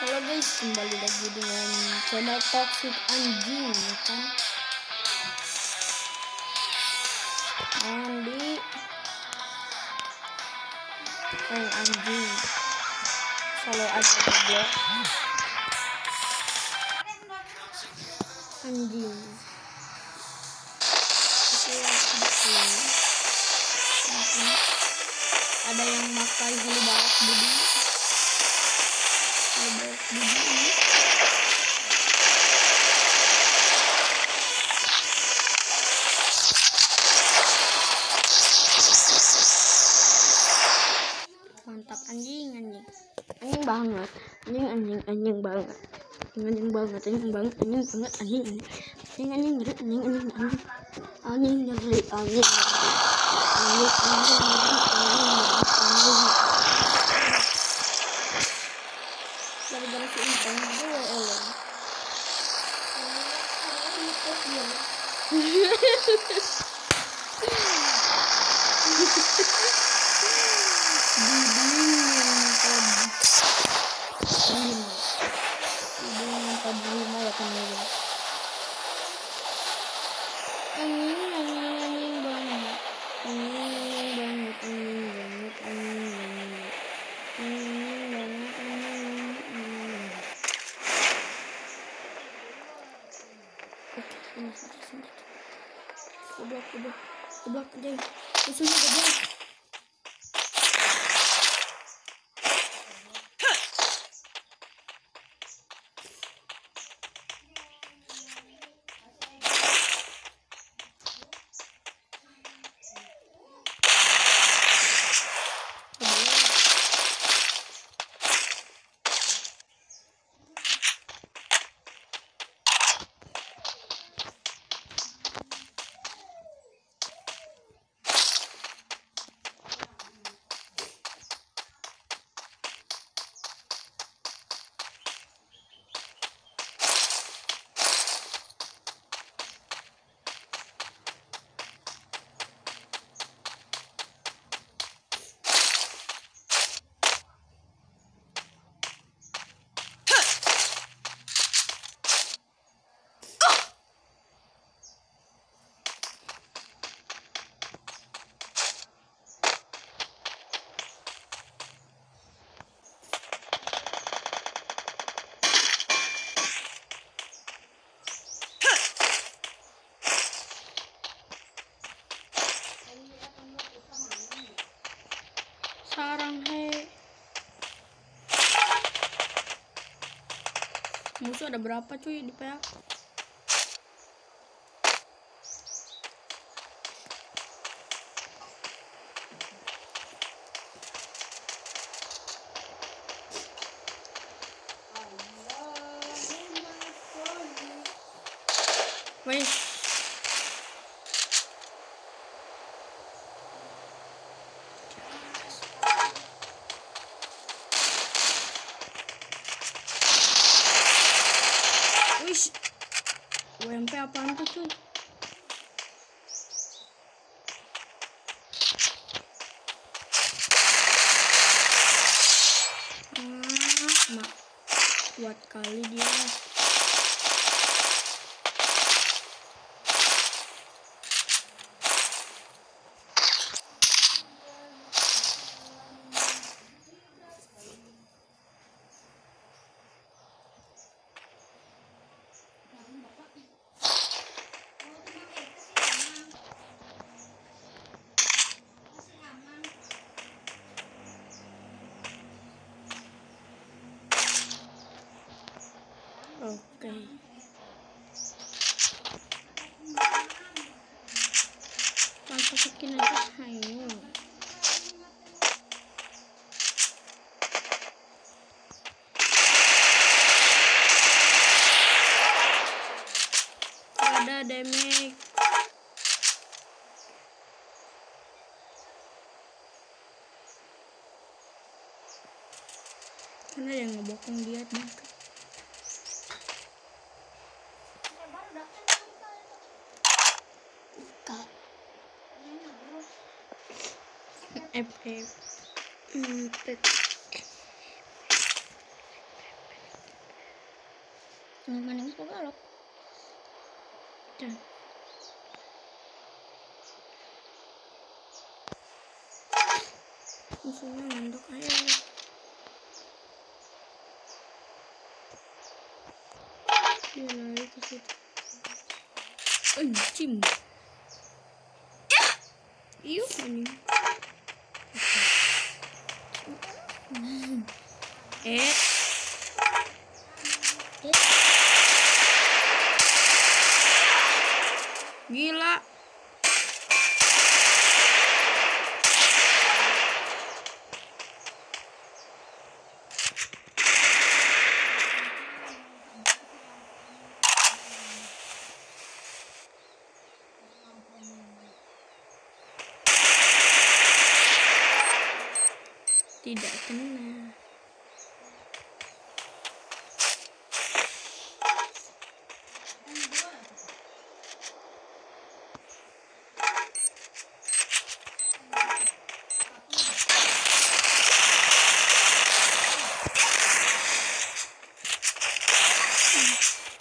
Halo guys, kembali lagi dengan channel Toxic Anjing, ya kan? Mandi main anjing. Selalu aja goblok anjing. Ada yang makai hulu barat budi hulu barat budi ini mantap anjing anjing anjing banget anjing anjing anjing banget anjing anjing banget anjing banget anjing banget anjing anjing anjing anjing ngeri anjing anjing anjing anjing ngeri anjing ngeri. anjing anjing ngeri anjing ngeri anjing gara-gara si intang gue eleng Goblok, goblok, goblok, anjing. Musuhnya goblok. sarang he musuh ada berapa cuy di PA Wih, WMP apaan tuh cuy? Ah, mak, kuat kali dia. Oke. Tanpa skin aja, Ada damage. Karena yang ngebokong dia bangke. Pet. Maning kok galak. Musuhnya ngendok aja. Dia lari ke situ. Anjing iya. Anjing eh Dit, gila. Tidak kena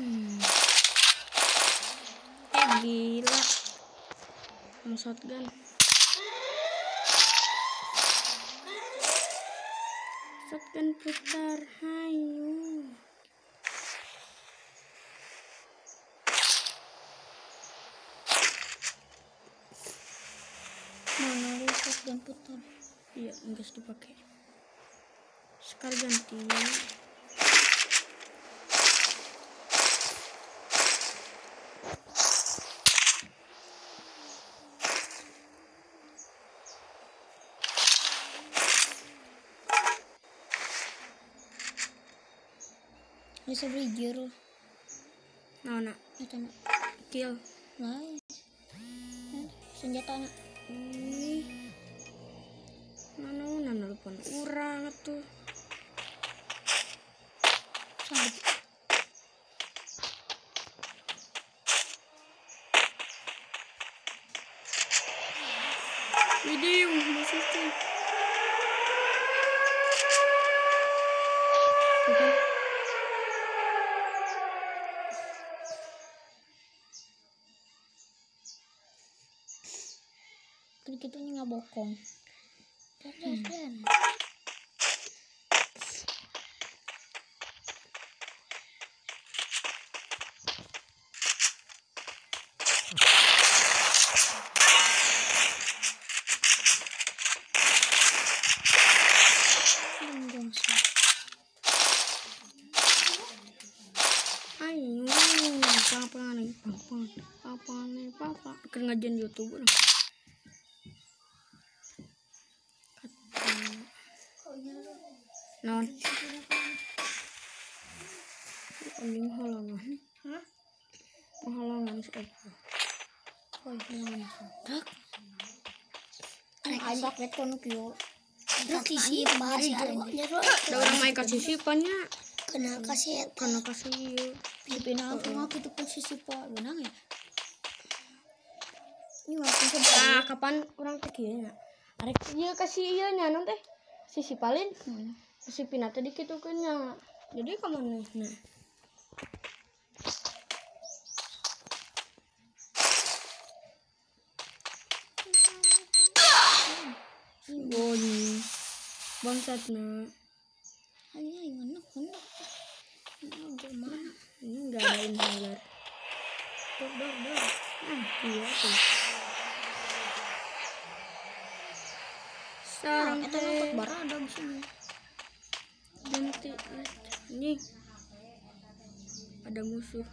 Hmm. Eh gila Sama shotgun. Shotgun putar Hayu. Mana lu shotgun putar. Iya enggak dipakai. Sekali ganti Bisa beli jero. Nah, nah, Itu nak. kill Lain. Senjata nak. Ih. Mana mana nelpon orang tuh Sambut. Widih, musuh tuh. Tuh kan. Kan kita ini nggak bokong. Dan dan dan. Langgong sih. Ayo, papa nih, papa, papa nih, papa. Kan Kata, non. Anjing halangan. Hah? Halangan siapa? Oh iya. Tak. Agak lihat kono kyo. Terus isi bahasa Ada orang main kasih sipannya, Kena kasih karena kasih. Pinang aku nggak gitu pun sisi pak benang ya. Ini waktu ke Ah, kapan orang teh kieu nya? Arek ieu kasih ieu nya non teh. Sisi palin. Si Pina teh dikitukeun nya. Jadi ka mana? Nah. Yang enak enak. Ini mana? Ini enggak ada inhaler. Dor dor dor. Ah, iya tuh. Sarang kita teh. nangkep barada di sini. Ganti ini ada musuh.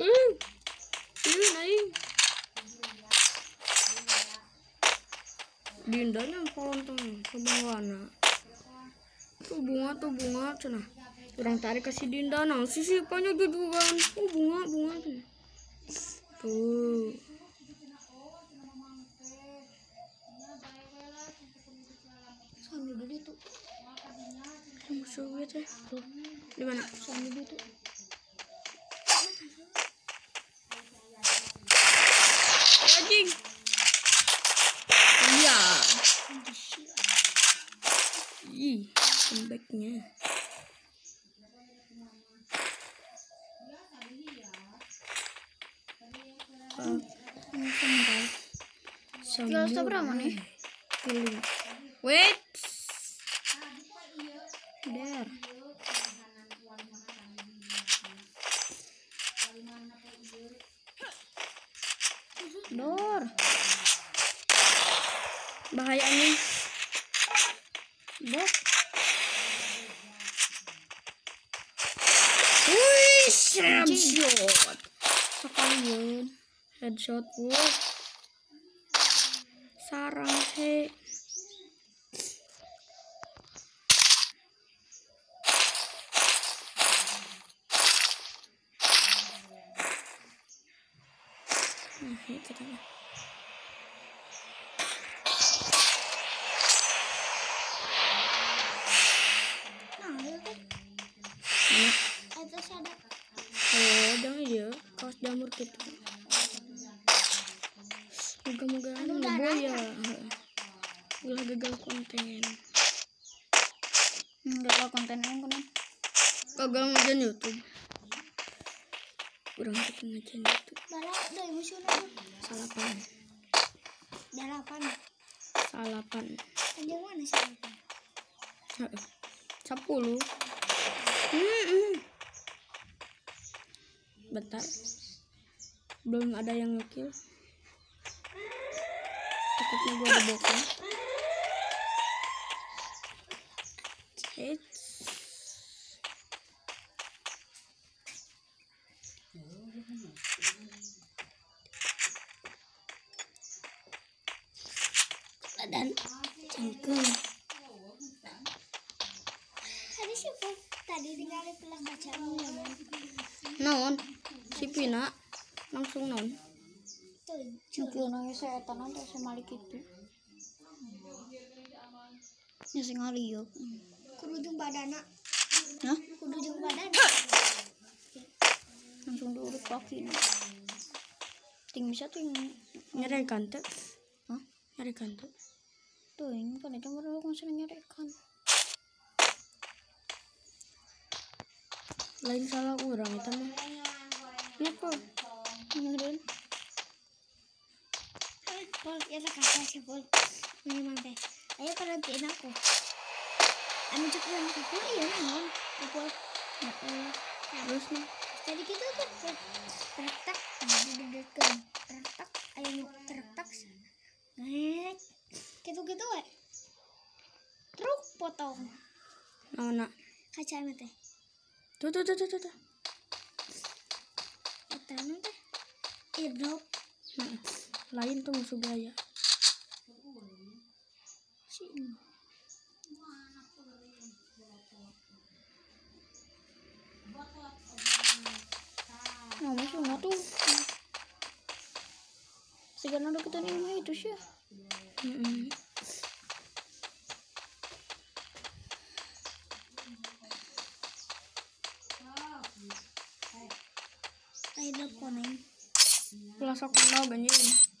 Hmm. Ini naik. Dindanya polontong ke bawahna. Tuh bunga tuh bunga cenah. Kurang tarik kasih Dinda nah si sipanya jujugan. Oh bunga bunga tuh. Tuh. susu gitu. Di mana suami itu anjing. Iya. Ih comebacknya. Sampai. wait. Headshot. Sekalian. Headshot, wow. Sarang he. Hmm, itu dia. Nah, ya kan. Ini Atas ada. Oh, jangan ya, kaos jamur gitu. Moga-moga anu ya. Ulah gagal konten. Enggak tahu kontennya kan. Kagak ngajain YouTube. Kurang kita ngajain YouTube. Balak dari musuhnya. Salapan. Delapan. Salapan. Ada mana sih? Heeh. Sepuluh. Hmm. Bentar. Belum ada yang ngekill. Takutnya gua ada bokeh. Eits. Badan cangkem. Tadi sih Pul. tadi tinggal pelan baca ya man. Naon? Si Pina langsung naon? Tuh, nangis saya tanah tuh sama itu. Ya sing hari yuk. Kudu jeung badana. Hah? Kudu jeung badana. Langsung diurut kaki. Ting bisa ting. Nyari kante. Hah? Nyari kante. Tuh, ini kan itu baru kan sering nyarekan. Lain salah orang itu mah. Kenapa? Nyarin. Eh, Pol, ya tak kakak sih, Pol. Memang teh. Ayo perhatiin aku. Anu cek ulang aku, iya naon. Ya Allah. Terus nih. Tadi kita tuh tertak, deg-degan. Tertak, ayo nu tertak. Ngek. Gitu-gitu we. Truk potong. Naon nak? Kaca mah teh. Tuh tuh tuh tuh tuh. Eta nu teh. Airdrop. Nah, lain tuh musuh. Si Nah, nggak tuh. Sekarang ada kita nih itu sih. Nih. Pelasok kenal ganjil. Musuh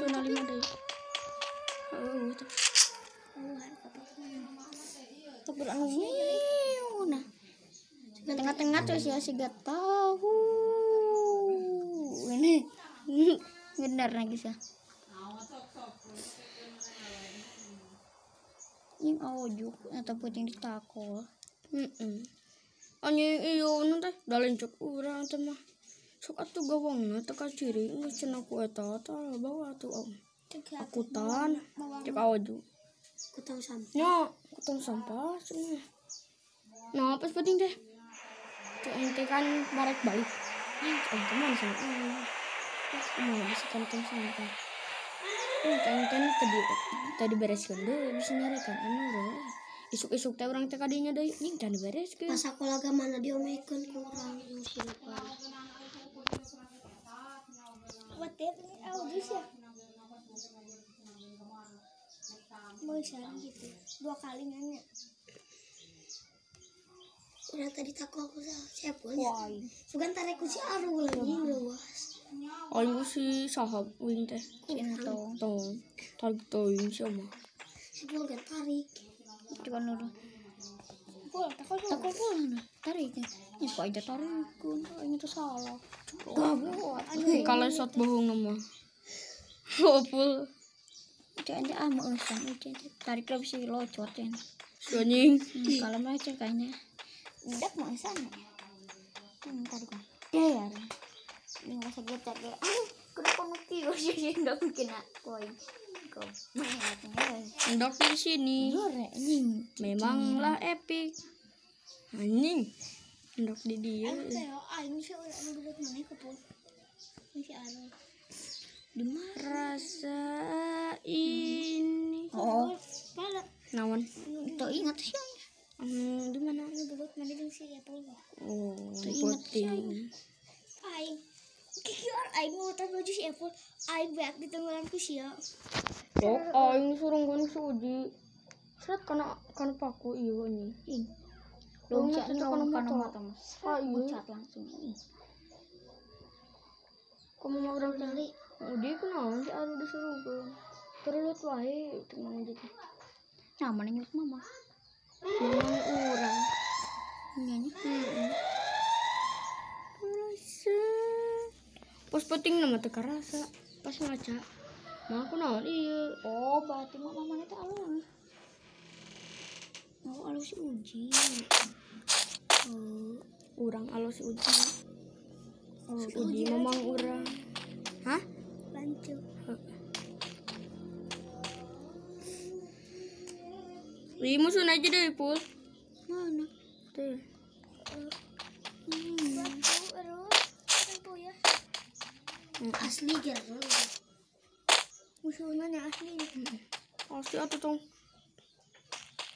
na lima deh. Oh, itu. Harus Tapi nyiu nah. Tengah-tengah terus ya sih gak tahu. Ini benar lagi sih. Yang ojuk atau puting ditakol. Mm-mm. Anjing iyo teh dalin cek urang teh mah. Sok atuh gawangna teka ciri geus cenah ku eta tah bawa atuh au. Akutan cek awaju. Aku tahu sama. Nya, kutong sampah cenah. Nah, pas penting teh. Cek ente kan barek balik. Eh, teman sama eh. Mau bisa kan tong sampah. Eh, tadi tadi bereskan deh bisa nyarikan anu deh. Isuk-isuk teh orang teh kadinya deui ning dan bereskeun. Pas aku laga mana diomekeun ku urang yang silupan. Watir ini audis ya. Mau share gitu. Dua kali nanya. Udah tadi takut aku siapa ya? Bukan tarik si Aru lagi luas. Aing ku si sahab wing teh. Tong. Tong, tag toing sama. Pul gak tarik coba dulu Pul takut tak kok pulang nah tarik ini kok aja tarik kun ini tuh salah Kalau shot bohong nama. Opul. jangan aja ama usang aja tarik lah bisa locot ya Anjing. Hmm, kalau mereka kayaknya udah mau sana hmm, tarik kan ya ya ini nggak getar ya aduh kenapa mati lo jadi nggak mungkin aku kau mainnya Endok di sini. Memanglah epic. Anjing. Endok di dia. Ayo ayo Rasa ini. oh pala Nawan. itu ingat sih Hmm, di mana? mau duduk mana sih ya pul Oh, putih. ayo kikiar ayo mau tahu baju si Apple ayo back di tenggelamku sih ya Oh, ini suruh gue suji. Seret karena karena paku iya ini. Loncat mas Ah, iya. loncat langsung Kamu mau orang? Oh, dia kenal sih ada disuruh gue. Terlalu wae tenang aja tuh. nyaman nyut mama Memang orang. nyanyi Rasa. Pas penting nama teka rasa. Pas ngaca. Mah aku naon iya. oh berarti mak mama itu alus oh alus uji Oh, orang alus uji. oh Si uji memang orang. Hah? lanjut Wih, musuh aja deh, Pul. mana Tuh. ya asli kira dulu musuhnya asli Pasti atau tong.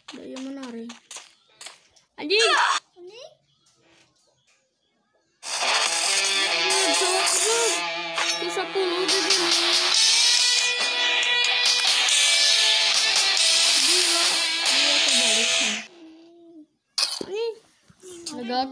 Daya menarik. Anjing. ini Bisa puluh jadi. Gila. Gila kebalik. Nih. Gagal